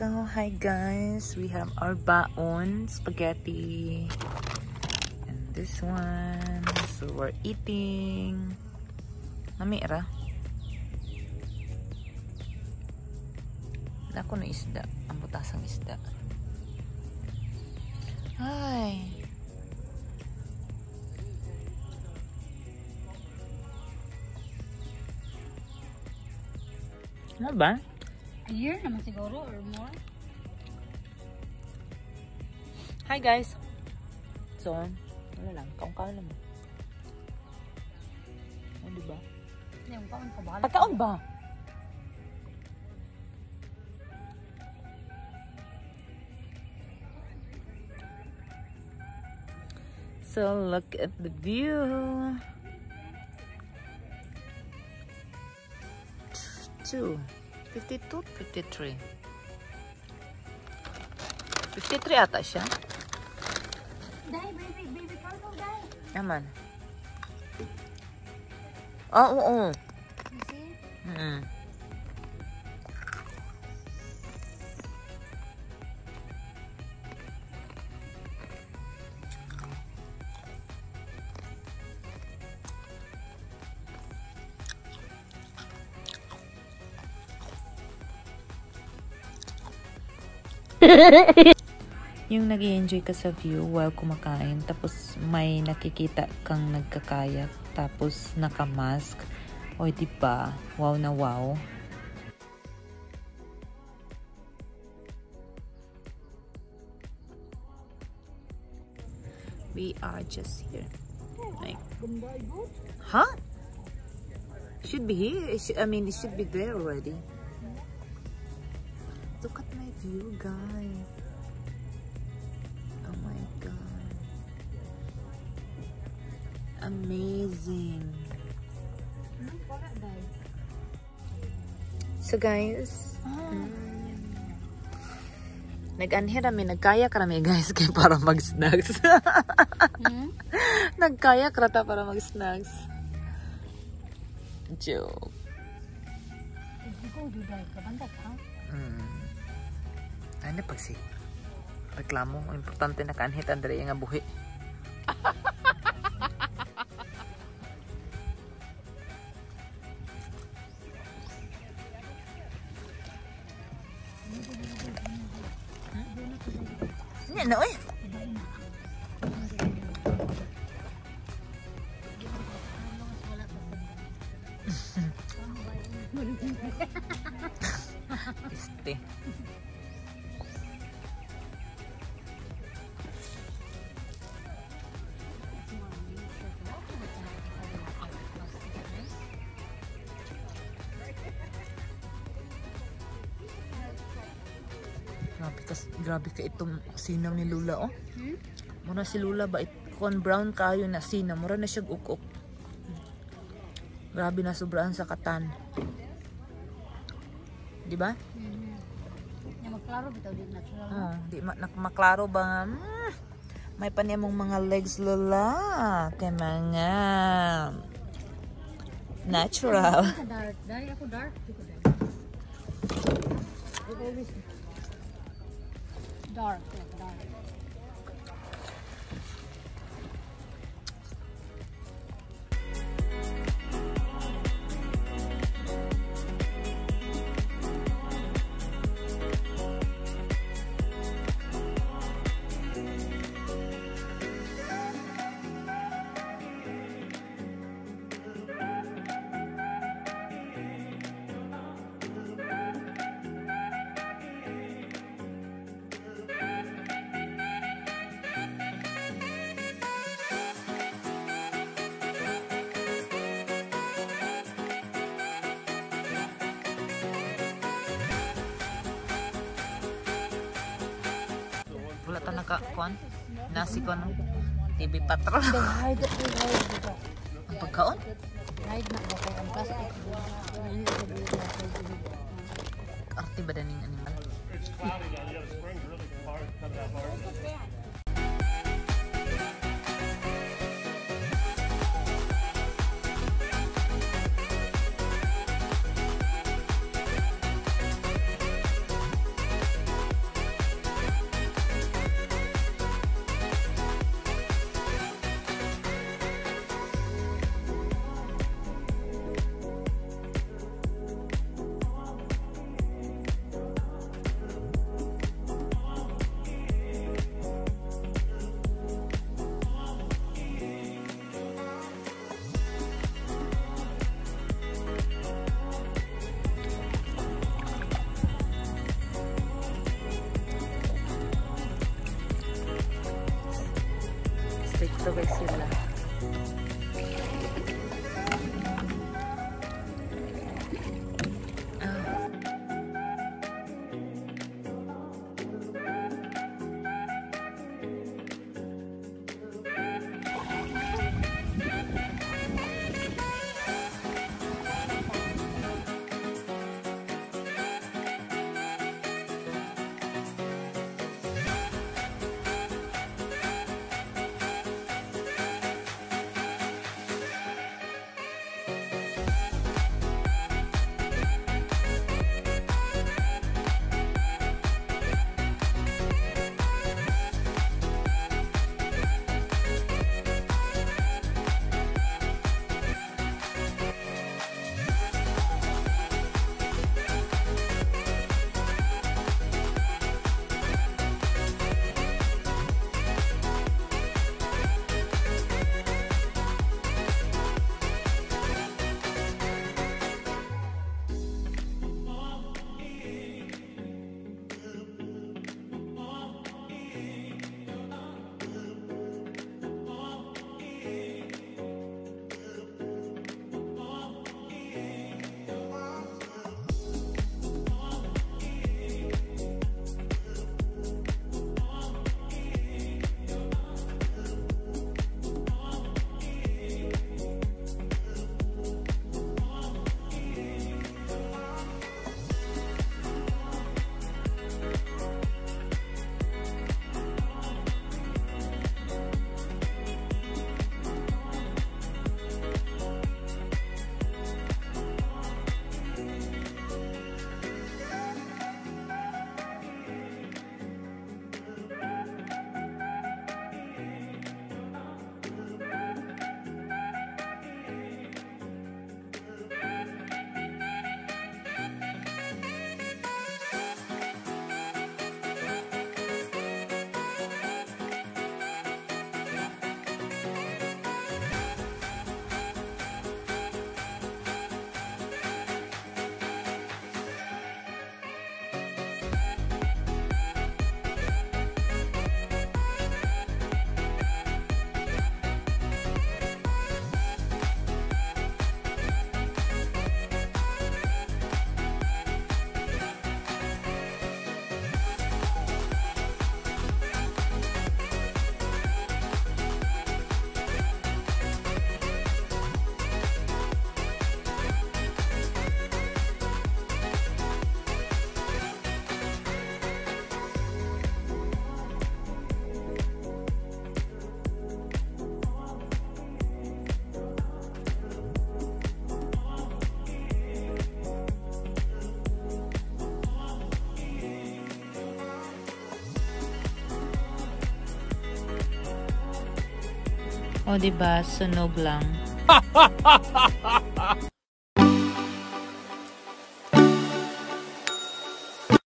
So, hi guys. We have our baon, spaghetti. And this one. So, we're eating. Namira. Nako na isda. Ang butasang isda. Hi. Ano ba? A year naman siguro or more. Hi guys. So, wala lang. Kaong-kaon naman. Ano diba? Hindi, yung kaon ko bahala. Pagkaon ba? So, look at the view. Two. 52, 53. 53 ata siya. Dai, baby, baby, cargo, dai. Naman. Ah, oo, oo. You see? Mm. yung nag enjoy ka sa view while kumakain tapos may nakikita kang nagkakayak tapos nakamask. O di ba? Wow na wow. We are just here. Like huh? Should be here. I mean it should be there already view guys Oh my god. Amazing. So guys, Ah. nag-anhe rami, nagkaya guys kay para mag-snacks. Hmm? nagkaya rata para mag-snacks. Joke. Ikaw, Ano pag si reklamo, ang importante na kanhit andre nga buhi. Na oy. Kas, grabe ka itong sinaw ni Lula, oh. Hmm? Mura si Lula ba, it, kon brown kayo na sinaw, mura na siya ukok. Grabe na sobrahan sa katan. Di ba? Hmm. Yung magklaro, bitaw din natural. Oh, di ma nak maklaro ba nga, mm, may panimong mga legs Lula. Kay mga natural. Dark. Dark. Ako dark. Yeah, dark. Wala ta naka kuan. Nasi ko no. TV Patrol. Ang pagkaon? Hide na ba kay kasi Arte ba daning animal? aspecto vecinal. O, di ba Sunog lang.